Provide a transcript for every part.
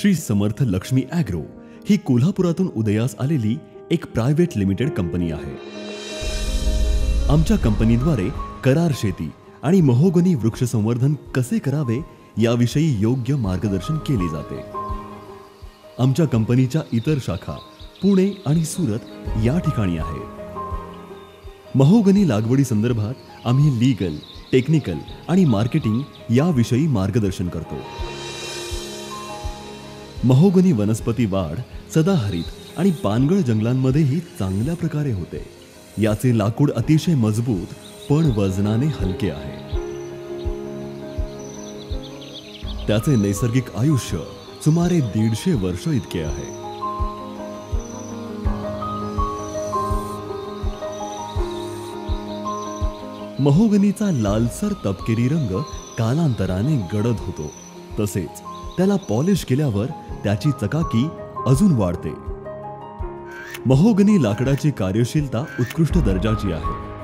Shri Samarth Lakshmi agro ही कोल्हापुरातून उदयास आलेली एक प्रायव्हेट लिमिटेड कंपनी आहे. आमच्या कंपनीद्वारे करार शेती आणि महोगनी वृक्ष संवर्धन कसे करावे याविषयी योग्य मार्गदर्शन केले जाते. आमच्या कंपनीच्या इतर शाखा पुणे आणि सुरत या ठिकाणी आहे. महोगनी लागवडी संदर्भात आम्ही लीगल टेक्निकल आणि मार्केटिंग याविषयी मार्गदर्शन करतो. महोगनी वनस्पती वाढ सदाहरित आणि पानगळ जंगलांमध्येही चांगल्या प्रकारे होते. याचे लाकूड अतिशय मजबूत पण वजनाने हलके आहे. त्याचे नैसर्गिक आयुष्य सुमारे दीडशे वर्ष इतके आहे. महोगनीचा लालसर तपकिरी रंग कालांतराने गडद होतो. तसेच त्याला पॉलिश केल्यावर त्याची चकाकी अजून वाढते. महोगनी लाकडाची कार्यशीलता उत्कृष्ट दर्जाची आहे.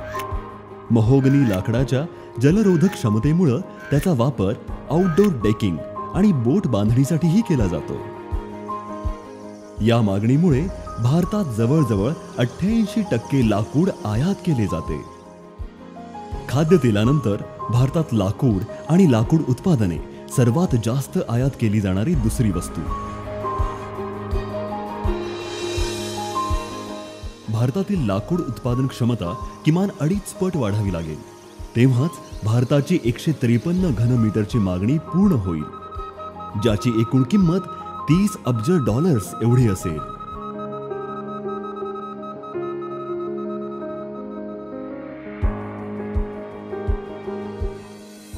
महोगनी लाकडाच्या जलरोधक क्षमतेमुळं त्याचा वापर आउटडोर डेकिंग आणि बोट बांधणीसाठीही केला जातो. या मागणीमुळे भारतात जवळजवळ अठ्ठ्याऐंशी टक्के लाकूड आयात केले जाते. खाद्यतेलानंतर भारतात लाकूड आणि लाकूड उत्पादने सर्वात जास्त आयात केली जाणारी दुसरी वस्तू. भारतातील लाकूड उत्पादन क्षमता किमान अडीच पट वाढावी लागेल. तेव्हाच भारताची एकशे त्रेपन्न घनमीटरची मागणी पूर्ण होईल ज्याची एकूण किंमत तीस अब्ज डॉलर्स एवढी असेल.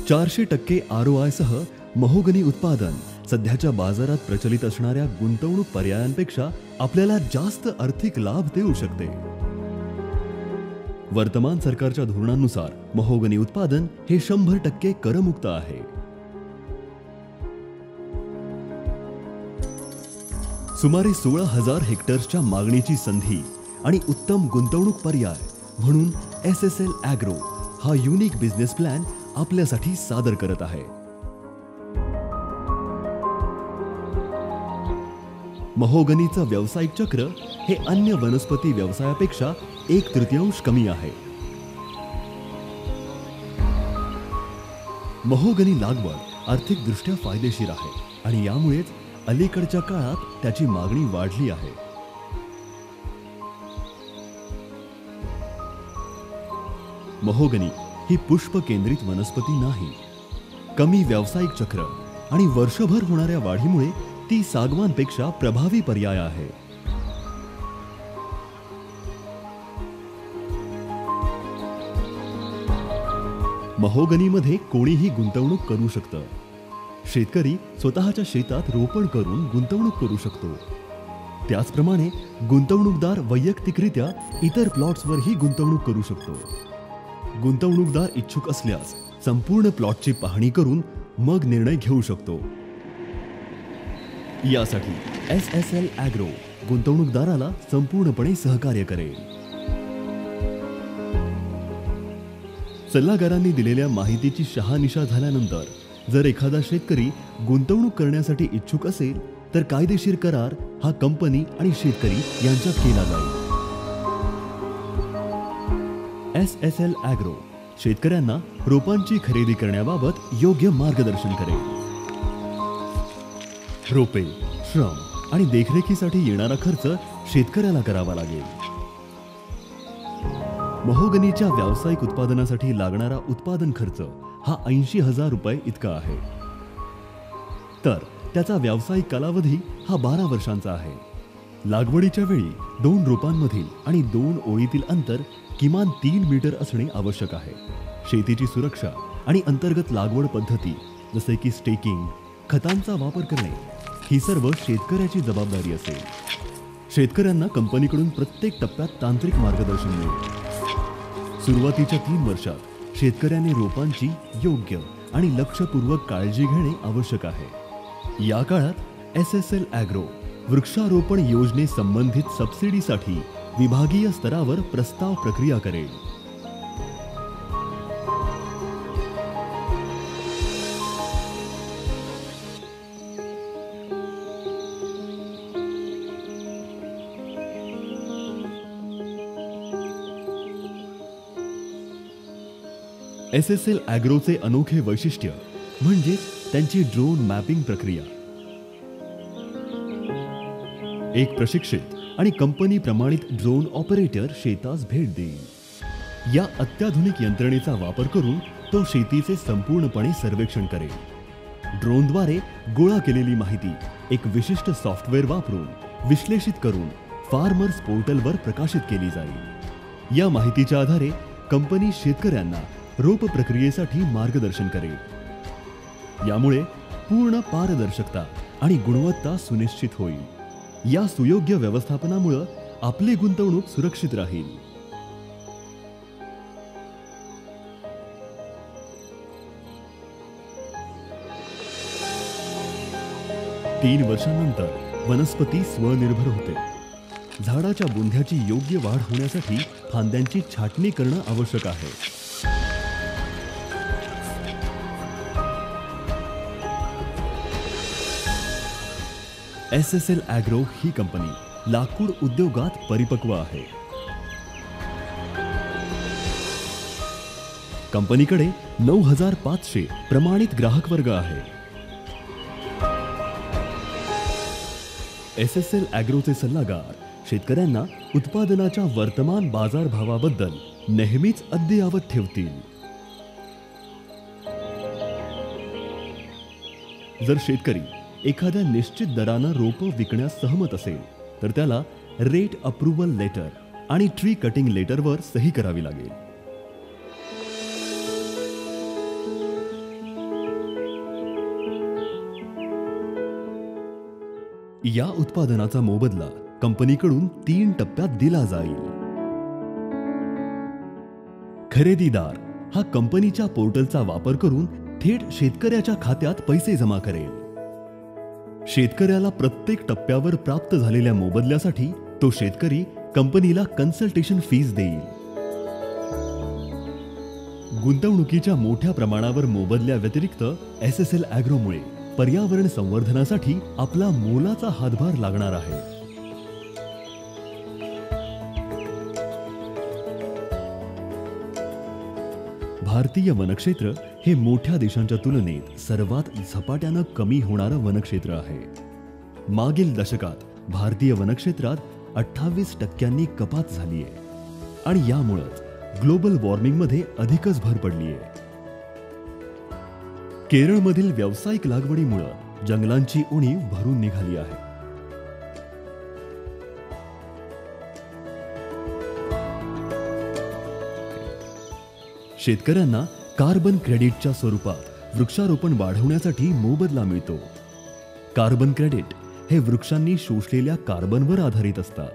चारशे टक्के आर ओ आय सह महोगनी उत्पादन सध्याच्या बाजारात प्रचलित असणाऱ्या गुंतवणूक पर्यायांपेक्षा आपल्याला जास्त आर्थिक लाभ देऊ शकते. वर्तमान सरकारच्या धोरणांनुसार महोगनी उत्पादन हे शंभर टक्के करमुक्त आहे. सुमारे सोळा हजार हेक्टर्सच्या मागणीची संधी आणि उत्तम गुंतवणूक पर्याय म्हणून एस एस एल ॲग्रो हा युनिक बिझनेस प्लॅन आपल्यासाठी सादर करत आहे. महोगनीचं व्यावसायिक चक्र हे अन्य वनस्पती व्यवसायापेक्षा एक तृतीयांश कमी आहे. महोगनी लागवड आर्थिकदृष्ट्या फायदेशीर आहे आणि यामुळेच अलीकडच्या काळात त्याची मागणी वाढली आहे. महोगनी ही पुष्प केंद्रित वनस्पती नाही. कमी व्यावसायिक चक्र आणि वर्षभर होणाऱ्या वाढीमुळे ती सागवानपेक्षा प्रभावी पर्याय आहे. महोगनीमध्ये कोणीही गुंतवणूक करू शकतं. शेतकरी स्वतःच्या शेतात रोपण करून गुंतवणूक करू शकतो. त्याचप्रमाणे गुंतवणूकदार वैयक्तिकरित्या इतर प्लॉट्सवरही गुंतवणूक करू शकतो. गुंतवणूकदार इच्छुक असल्यास संपूर्ण प्लॉटची पाहणी करून मग निर्णय घेऊ शकतो. यासाठी एस एस एल ॲग्रो गुंतवणूकदाराला संपूर्णपणे सहकार्य करेल. सल्लागारांनी दिलेल्या माहितीची शहानिशा झाल्यानंतर जर एखादा शेतकरी गुंतवणूक करण्यासाठी इच्छुक असेल तर कायदेशीर करार हा कंपनी आणि शेतकरी यांच्यात केला जाईल. एस एस एल ॲग्रो शेतकऱ्यांना रोपांची खरेदी करण्याबाबत योग्य मार्गदर्शन करेल. रोपे श्रम आणि देखरेखीसाठी येणारा खर्च शेतकऱ्याला करावा लागेल. महोगनीच्या व्यावसायिक उत्पादनासाठी लागणारा उत्पादन खर्च हा ऐंशी हजार रुपये इतका आहे. तर त्याचा व्यावसायिक कालावधी हा बारा वर्षांचा आहे. लागवडीच्या वेळी दोन रोपांमधील आणि दोन ओळीतील अंतर किमान तीन मीटर असणे आवश्यक आहे. शेतीची सुरक्षा आणि अंतर्गत लागवड पद्धती जसे की स्टेकिंग खतांचा वापर करणे ही सर्व शेतकऱ्याची जबाबदारी असेल. शेतकऱ्यांना कंपनीकडून प्रत्येक टप्प्यात तांत्रिक मार्गदर्शन मिळेल. सुरुवातीच्या तीन वर्षात शेतकऱ्याने रोपांची योग्य आणि लक्षपूर्वक काळजी घेणे आवश्यक आहे. या काळात एस एस एल ॲग्रो वृक्षारोपण योजनेसंबंधित सबसिडीसाठी विभागीय स्तरावर प्रस्ताव प्रक्रिया करेल. एस एस एल ॲग्रोचे अनोखे वैशिष्ट्य म्हणजेच त्यांची ड्रोन मॅपिंग प्रक्रिया. एक प्रशिक्षित आणि कंपनी प्रमाणित ड्रोन ऑपरेटर शेतास भेट देईल. या अत्याधुनिक यंत्रणेचा वापर करून तो शेतीचे संपूर्णपणे सर्वेक्षण करेल. ड्रोनद्वारे गोळा केलेली माहिती एक विशिष्ट सॉफ्टवेअर वापरून विश्लेषित करून फार्मर्स पोर्टलवर प्रकाशित केली जाईल. या माहितीच्या आधारे कंपनी शेतकऱ्यांना रोप प्रक्रियेसाठी मार्गदर्शन करेल. यामुळे पूर्ण पारदर्शकता आणि गुणवत्ता सुनिश्चित होईल. या सुयोग्य व्यवस्थापनामुळं आपली गुंतवणूक सुरक्षित राहील. तीन वर्षांनंतर वनस्पती स्वनिर्भर होते. झाडाच्या बुंध्याची योग्य वाढ होण्यासाठी फांद्यांची छाटणी करणं आवश्यक आहे. एस एस एल ॲग्रो ही कंपनी लाकूड उद्योगात परिपक्व आहे. कंपनीकडे नऊ हजार पाचशे प्रमाणित ग्राहक वर्ग आहे. एस एस एल ॲग्रोचे सल्लागार शेतकऱ्यांना उत्पादनाच्या वर्तमान बाजारभावाबद्दल नेहमीच अद्ययावत ठेवतील. जर शेतकरी एखाद्या निश्चित दरानं रोपं विकण्यास सहमत असेल तर त्याला रेट अप्रुव्हल लेटर आणि ट्री कटिंग लेटरवर सही करावी लागेल. या उत्पादनाचा मोबदला कंपनीकडून तीन टप्प्यात दिला जाईल. खरेदीदार हा कंपनीच्या पोर्टलचा वापर करून थेट शेतकऱ्याच्या खात्यात पैसे जमा करेल. शेतकऱ्याला प्रत्येक टप्प्यावर प्राप्त झालेल्या मोबदल्यासाठी तो शेतकरी कंपनीला कन्सल्टेशन फीज देईल. गुंतवणुकीच्या मोठ्या प्रमाणावर मोबदल्या व्यतिरिक्त एस एस एल ॲग्रोमुळे पर्यावरण संवर्धनासाठी आपला मोलाचा हातभार लागणार आहे. भारतीय वनक्षेत्र हे मोठ्या देशांच्या तुलनेत सर्वात झपाट्यानं कमी होणारं वनक्षेत्र आहे. मागील दशकात भारतीय वनक्षेत्रात अठ्ठावीस टक्क्यांनी कपात झाली आहे आणि यामुळंच ग्लोबल वॉर्मिंगमध्ये अधिकच भर पडली आहे केरळमधील व्यावसायिक लागवडीमुळं जंगलांची उणीव भरून निघाली आहे. शेतकऱ्यांना कार्बन क्रेडिटच्या स्वरूपात वृक्षारोपण वाढवण्यासाठी मोबदला मिळतो. कार्बन क्रेडिट हे वृक्षांनी शोषलेल्या कार्बनवर आधारित असतात.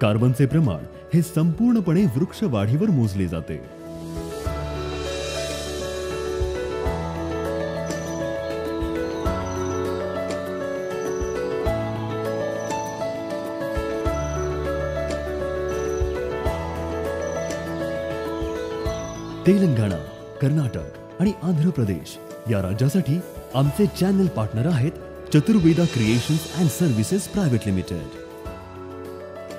कार्बनचे प्रमाण हे संपूर्णपणे वृक्ष वाढीवर मोजले जाते. तेलंगणा कर्नाटक आणि आंध्र प्रदेश या राज्यासाठी आमचे चॅनल पार्टनर आहेत Chaturveda creations and services private limited.